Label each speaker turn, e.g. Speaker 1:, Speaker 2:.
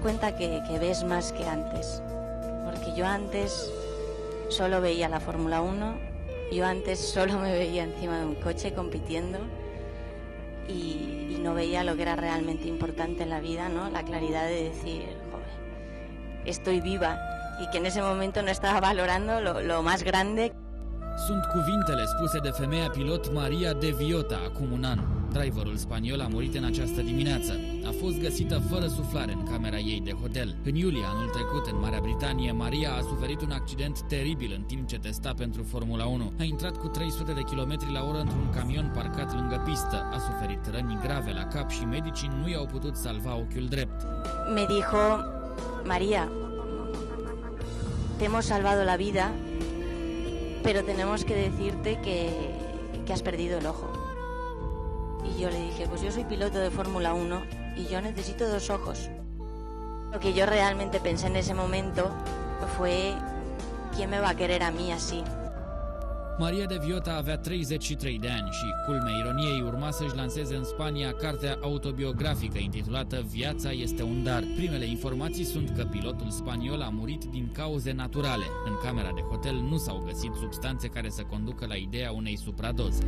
Speaker 1: cuenta que, ves más que antes. Porque yo antes solo veía la Fórmula 1, yo antes solo me veía encima de un coche compitiendo y, y no veía lo que era realmente importante en la vida, ¿no? La claridad de decir, joder, estoy viva y que en ese momento no estaba valorando lo, lo más grande.
Speaker 2: Sunt cuvintele spuse de femeia pilot Maria de Viota acum un an. Driverul spaniol a murit în această dimineață. A fost găsită fără suflare în camera ei de hotel. În iulie anul trecut, în Marea Britanie, Maria a suferit un accident teribil în timp ce testa pentru Formula 1. A intrat cu 300 de km la oră într-un camion parcat lângă pistă. A suferit răni grave la cap și medicii nu i-au putut salva ochiul drept.
Speaker 1: Me dijo, María, te hemos salvado la vida, pero tenemos que decirte que, que has perdido el ojo. Y yo le dije, pues yo soy piloto de Fórmula 1 y yo necesito dos ojos. Lo que yo realmente pensé en ese momento fue, ¿quién me va a querer a mí así?
Speaker 2: Maria de Viota avea 33 de ani și, culmea ironiei, urma să-și lanseze în Spania cartea autobiografică intitulată Viața este un dar. Primele informații sunt că pilotul spaniol a murit din cauze naturale. În camera de hotel nu s-au găsit substanțe care să conducă la ideea unei supradoze.